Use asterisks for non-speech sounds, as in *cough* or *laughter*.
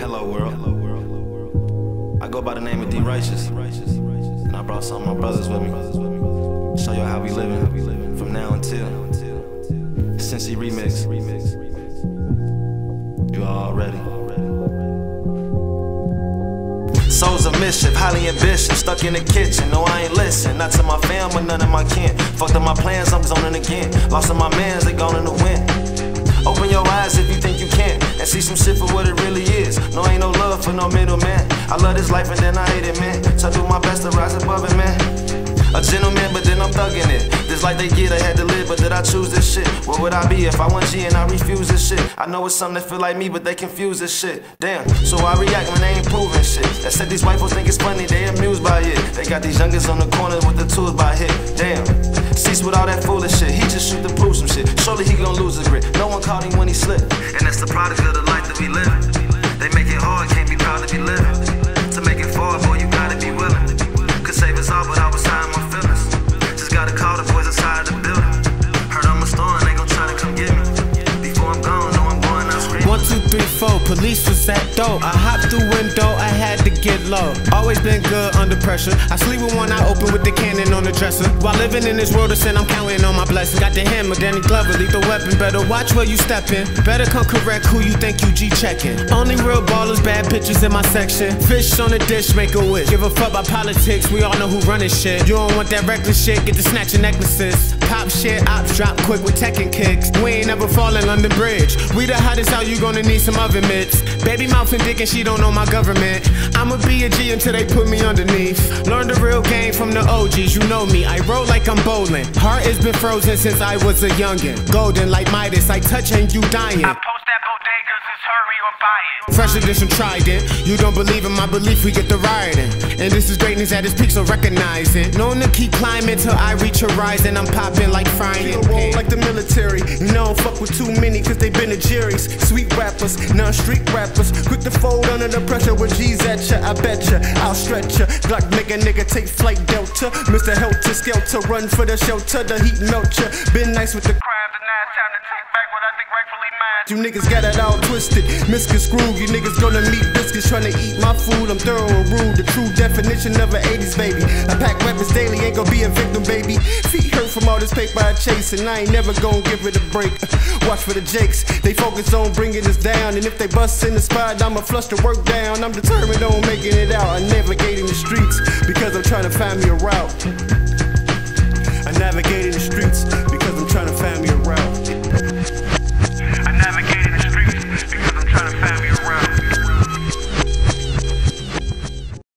Hello world. I go by the name of D Righteous. And I brought some of my brothers with me. Show y'all how we living from now until Cincy Remix. You all ready? Souls of mischief, highly ambitious, stuck in the kitchen. No, I ain't listen, not to my fam or none of my kin. Fucked up my plans, I'm zoning again. Lost all my mans, they gone in the wind. Open your and see some shit for what it really is. No, ain't no love for no middleman. I love this life and then I hate it, man. So I do my best to rise above it, man. A gentleman, but then I'm thugging it. This life they get, I had to live, but did I choose this shit? What would I be if I want G and I refuse this shit? I know it's something that feel like me, but they confuse this shit. Damn, so I react when they ain't proving shit. That said these white folks think it's funny, they amused by it. They got these youngers on the corner with the tools by hit. Damn, cease with all that foolish shit. He just shoot to prove some shit. Surely he gon' lose his grit. One caught him when he slipped. And that's the product of the life that we live. They make it hard, can't be proud to be living. To make it far, boy, you gotta be willing. Could save us all, but I was hiding my feelings. Just gotta call the boys inside the three, four. Police was at door. I hopped through window. I had to get low. Always been good under pressure. I sleep with one eye open with the cannon on the dresser. While living in this world of sin, I'm counting on my blessings. Got the hammer, Danny Glover, lethal weapon. Better watch where you stepping. Better come correct who you think you G checking. Only real ballers, bad pictures in my section. Fish on the dish, make a wish. Give a fuck about politics. We all know who running shit. You don't want that reckless shit. Get the snatching necklaces. Pop shit, ops drop quick with tech and kicks. We ain't never falling London Bridge. We the hottest out, you gonna need some oven mitts. Baby mouth and dick and she don't know my government. I'ma be a G until they put me underneath. Learn the real game from the OGs, you know me. I roll like I'm bowling. Heart has been frozen since I was a youngin'. Golden like Midas, I touch and you dying. It's hurry or buy it. Fresh edition trident. You don't believe in my belief, we get the rioting. And this is greatness at its peak, so recognize it. Known to keep climbing till I reach horizon. I'm popping like frying Roll pan. like the military. You know, fuck with too many, cause they been the juries. Sweet rappers, non street rappers. Quick to fold under the pressure with G's at ya. I bet ya, I'll stretch ya. Glock make a nigga take flight Delta. Mr. Helter Skelter, run for the shelter. The heat melt ya. Been nice with the You niggas got it all twisted, misconstrued. You niggas gonna meet biscuits trying to eat my food. I'm thorough and rude, the true definition of an 80s baby. I pack weapons daily, ain't gonna be a victim, baby. Feet hurt from all this paper I chase, and I ain't never gonna give it a break. *laughs* Watch for the jakes, they focus on bringing us down. And if they bust in the spot, I'ma flush the work down. I'm determined on making it out. I'm navigating the streets because I'm trying to find me a route.